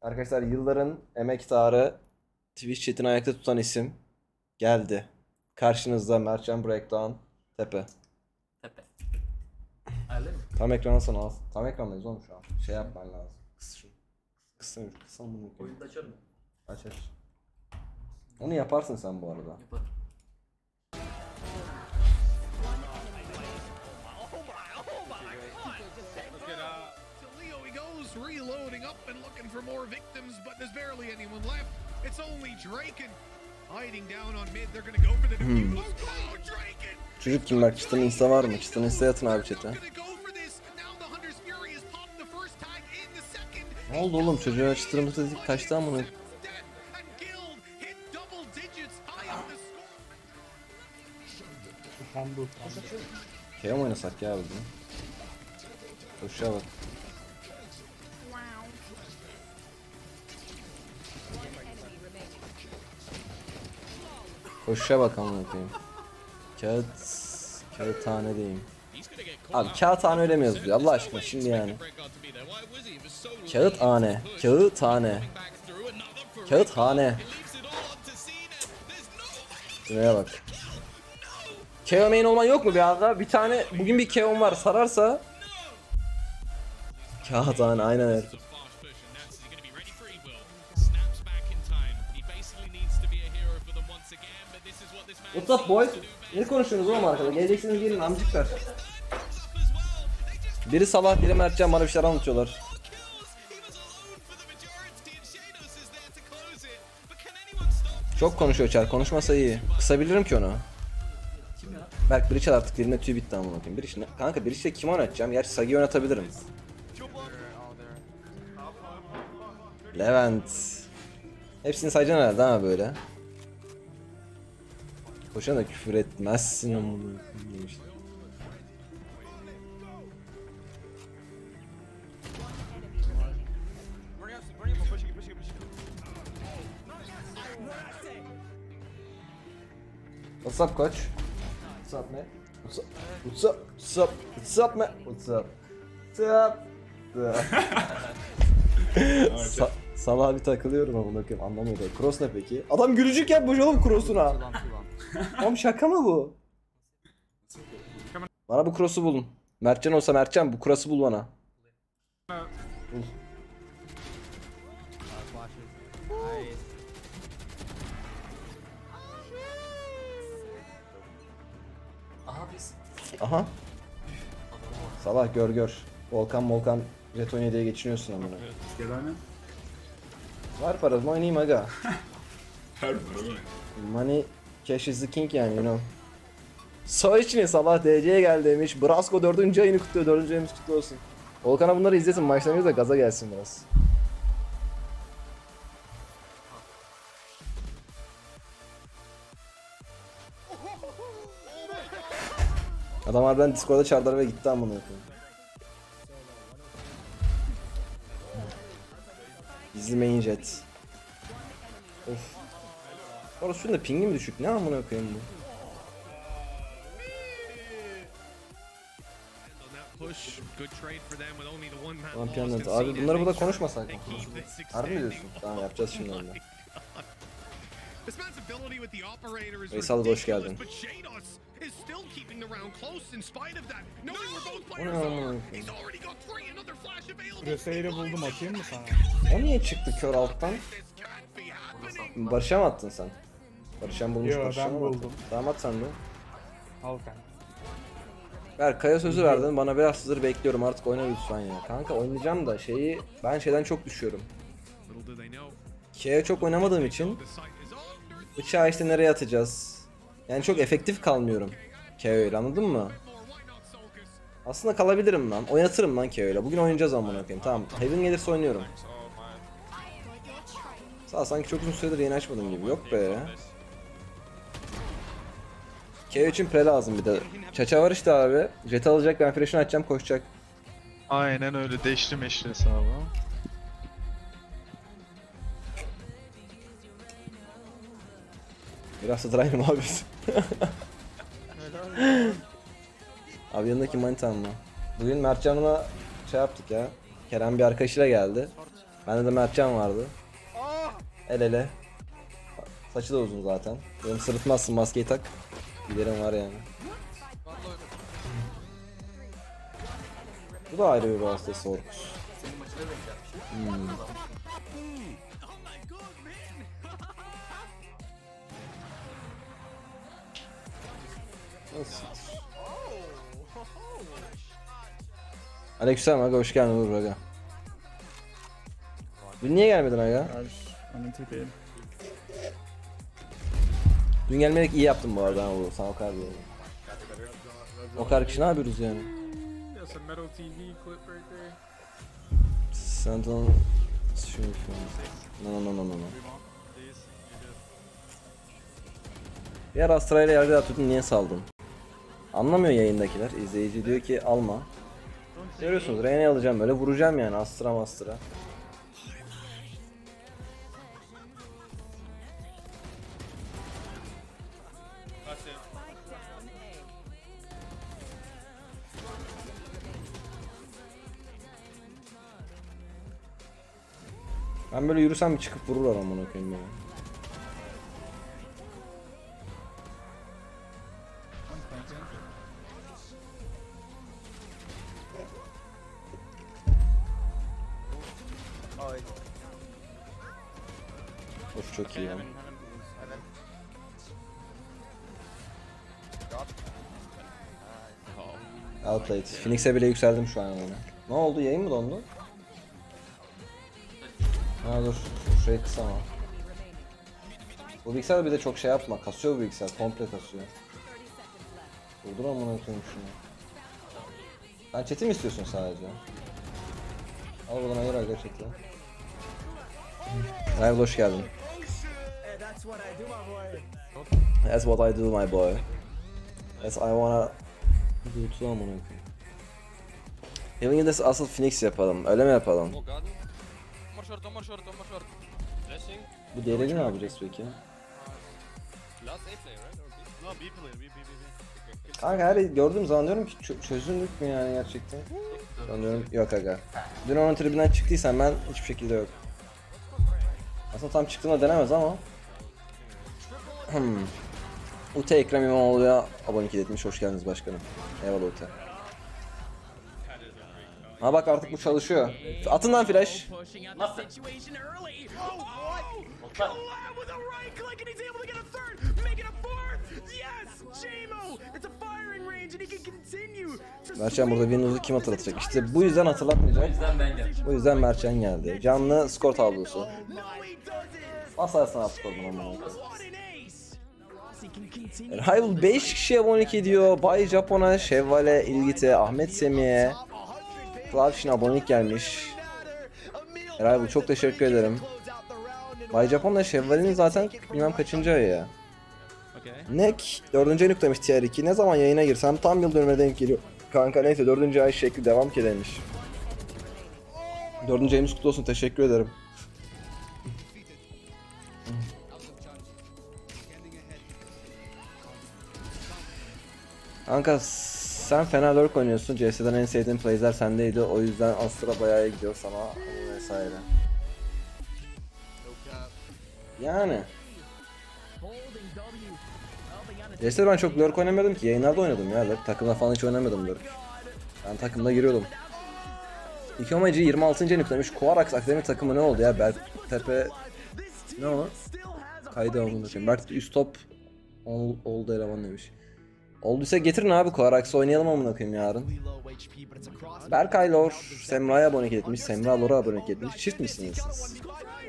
Arkadaşlar yılların emektarı Twitch chatini ayakta tutan isim geldi. Karşınızda Mertcan Breakdown Tepe. Tepe. Öyle mi? Tam ekrana sana al. Tam ekrandayız oğlum şu an. Şey yapman lazım. Kıs şunu. Kıssana kıssana bunu. Oyunda açarım. Aç aç. Onu yaparsın sen bu arada. Yaparım. Reloading up and looking for more victims, but there's barely anyone left. It's only Draken. Hiding down on mid, they're gonna go for the defuse. Oh, Draken! Çocuk kim bak çıtın insta var mı? Çıtın insta atın abi chat'e. Ne oldu oğlum çocuğa çıtırımızı dedik kaçtı amına. Dead. And Guild hit double digits high on the score. Kaya mı oynasak ya bugün? Koşuya bak. Koşuya bak amına koyayım. Kağıt... Kağıt tane diyeyim. Abi kağıt tane öyle mi yazılıyor Allah aşkına şimdi yani. Kağıt hane. Kağıt tane. Kağıt hane. Şuraya bak. KO main olman yok mu bir anda? Bir tane bugün bir KO'm var sararsa Kağıt hane aynen öyle. What's up boys? Ne konuşuyorsunuz oğlum arkada? Geleceksiniz gelin amcıklar. Biri Salah, biri Mertcan bana bir şeyler anlatıyorlar. Çok konuşuyor Çar, konuşmasa iyi. Kısabilirim ki onu. Berk Breach'e artık diline tüy bitti amına koyayım. Breach ne? Kanka Breach'le kim oynatacağım? Gerçi Sagi oynatabilirim. Levent. Hepsini sayacaksın herhalde ha böyle. Koşana da küfür etmezsin amına. What's up coach? What's up man? What's up? What's up? What's up? What's up man? What's up? What's up? Sa Salah bir takılıyorum amına koyayım anlamıyor da. Cross ne peki? Adam gülücük yapmış oğlum cross'una. Oğlum şaka mı bu? Bana bu cross'u bulun. Mertcan olsa Mertcan bu cross'u bul bana. Bul. Aha. Salah gör gör. Volkan Volkan Jetonya diye geçiniyorsun amına. Gelen Var param oynayayım aga. her para. Money cash is the king yani you know. So için sabah DC'ye gel demiş. Brasco 4. ayını kutluyor. 4. ayımız kutlu olsun. Volkan'a bunları izlesin. Maçlarımız da gaza gelsin biraz. Adam harbiden Discord'da çağırdılar ve gitti amına koyayım. Gizli main jet. Of. Orası şunun da pingi mi düşük? Ne amına koyayım bu? On that push, good trade for them with only the one man Tamam lost piyanat. and Abi bunları burada konuşmasak mı? Harbi mi diyorsun? Tamam yapacağız şimdi onu. Operator is Veysel, hoş geldin. is still keeping the round close in spite of that. Knowing where both players are, he's already got three. Another flash available. Crusader'ı buldum atayım mı sana? O niye çıktı kör alttan? Barış'a mı attın sen? Barış'an bulmuş Yo, Barış'a ben buldum. Tamam at sen de. Al kanka. Ver Kaya sözü verdin bana biraz hazır bekliyorum artık oyna lütfen ya. Kanka oynayacağım da şeyi ben şeyden çok düşüyorum. Kaya çok oynamadığım için bıçağı işte nereye atacağız? Yani çok efektif kalmıyorum. Kaya ile anladın mı? Aslında kalabilirim lan. Oynatırım lan Kaya ile. Bugün oynayacağız amına koyayım. Tamam. Heaven gelirse oynuyorum. Sağ sanki çok uzun süredir yeni açmadım gibi. Yok be. KO için pre lazım bir de. Çaça var işte abi. Jet alacak ben flash'ını açacağım koşacak. Aynen öyle deşli meşli hesabı. Biraz da drive'ım abi. abi yanındaki manitam mı? Bugün Mertcan'la şey yaptık ya. Kerem bir arkadaşıyla geldi. Bende de Mertcan vardı. El ele. Saçı da uzun zaten. Benim sırıtmazsın maskeyi tak. Giderim var yani. Bu da ayrı bir hastası Orkus. Senin maçına denk gelmiş. Nasıl? Aleykümselam aga hoş geldin Uğur aga. Dün niye gelmedin aga? Onun tipiyim. Dün gelmeyerek iyi yaptın bu arada Uğur. Sana o kadar diyorum. O kadar kişi ne yapıyoruz yani? That's a metal TV clip right there. Sen de onu... Şunu şu No no no no no. no. Bir ara Astra'yla yargı atıyordun niye saldın? Anlamıyor yayındakiler. İzleyici diyor ki alma. Görüyorsunuz Rene'yi alacağım böyle vuracağım yani Astra Mastra. Ben böyle yürüsem çıkıp vururlar amına koyayım beni. Of çok iyi ya. Outplayed. Phoenix'e bile yükseldim şu an yani. Ne oldu? Yayın mı dondu? Ha dur. Şurayı kısama. Bu bilgisayar bir de çok şey yapma. Kasıyor bu bilgisayar. Komple kasıyor. Durdur amına koyayım şunu. Sen chat'i mi istiyorsun sadece? Al buradan ayır aga chat'i. Merhaba hoş geldin. That's what I do my boy. Yes I wanna do too amına koyayım. Heaven'ı da asıl Phoenix yapalım. Öyle mi yapalım? Bu değerleri ne yapacağız peki? Kanka her gördüğüm zaman diyorum ki çö- çözüldük mü yani gerçekten? Ben diyorum yok aga. Dün onun tribünden çıktıysan ben hiçbir şekilde yok. Aslında tam çıktığımda denemez ama. Hmm. Ute Ekrem İmamoğlu'ya abonelik etmiş. Hoş geldiniz başkanım. Eyvallah Ute. Ha bak artık bu çalışıyor. Atın lan flash. Nasıl? Mertcan burada Windows'u kim hatırlatacak? İşte bu yüzden hatırlatmayacak. yüzden ben geldim. Bu yüzden Mertcan geldi. Canlı skor tablosu. Ace. Rossi can continue. Rival 5 kişi abonelik ediyor. Bay Japon'a, Şevval'e, İlgit'e, Ahmet Semih'e, Klavşin abonelik gelmiş. Rival çok teşekkür ederim. Bay Japon'la Şevval'in zaten bilmem kaçıncı ayı ya. Nek 4. ayını kutlamış tier 2. Ne zaman yayına girsem tam yıl dönüme denk geliyor. Kanka neyse 4. ay şekli devam ki demiş. 4. ayımız kutlu olsun teşekkür ederim. Kanka sen fena lurk oynuyorsun. CS'den en sevdiğim plays'ler sendeydi. O yüzden Astra bayağı iyi gidiyor sana vesaire. Yani. CS'de ben çok lurk oynamıyordum ki. Yayınlarda oynadım ya lurk. Takımda falan hiç oynamadım lurk. Ben takımda giriyordum. İkomacı 26. nüklemiş. Kovarak Akademi takımı ne oldu ya? Berktepe... Ne o? Kaydı amına koyayım. Berk üst top ol, oldu eleman demiş. Olduysa getirin abi Kovarak'sı oynayalım amına koyayım yarın. Berkay Lor, Semra'ya abonelik etmiş. Semra Lor'a abonelik etmiş. Çift misiniz siz?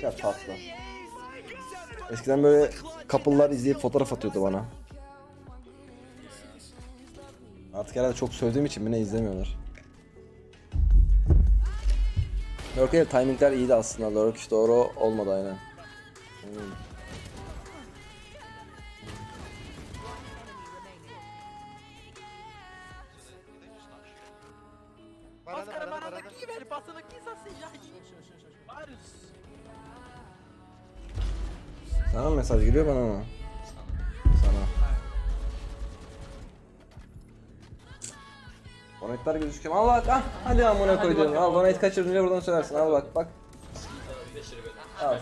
Kadar tatlı. Eskiden böyle couple'lar izleyip fotoğraf atıyordu bana. Artık herhalde çok söylediğim için beni izlemiyorlar. Lurk evet timingler iyiydi aslında. Lurk doğru olmadı aynen. Hmm. Sana mesaj geliyor bana mı? Sana. Donetler gözüküyor. Al bak ah hadi amına koyduğum. Al donet kaçırdın diye buradan söylersin. Al bak bak. Al.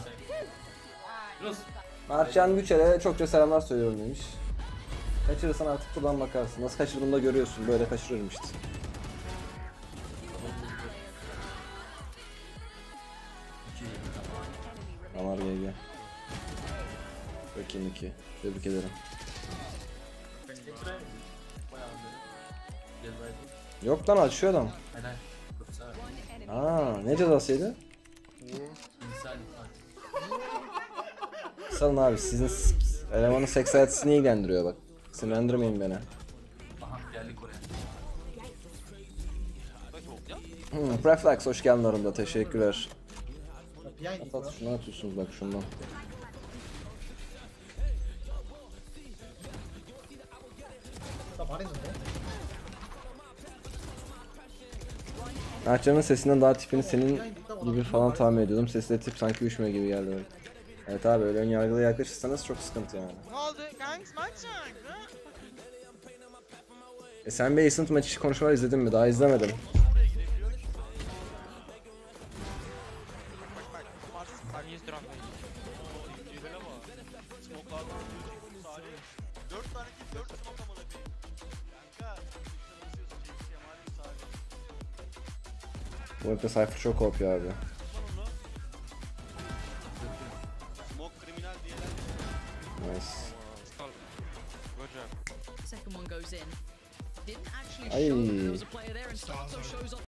Marcan Güçer'e çokça selamlar söylüyorum demiş. Kaçırırsan artık buradan bakarsın. Nasıl kaçırdığımı da görüyorsun. Böyle kaçırıyorum işte. Amar GG. Bakayım 2. Tebrik ederim. Yok lan açıyor adam. Aa ne cezasıydı? Salın abi sizin elemanın seks hayatı sizi ilgilendiriyor bak. Sinirlendirmeyin beni. Hmm, Preflex hoş geldin aramda teşekkürler. At at şundan atıyorsunuz bak şundan. Mertcan'ın sesinden daha tipini senin gibi falan tahmin ediyordum. Sesi de tip sanki üşüme gibi geldi. Evet abi öyle ön yargılı yaklaşırsanız çok sıkıntı yani. Ne oldu? Gangs maç ha? E sen bir Ascent maçı konuşmalar izledin mi? Daha izlemedim. Bu arada Cypher çok OP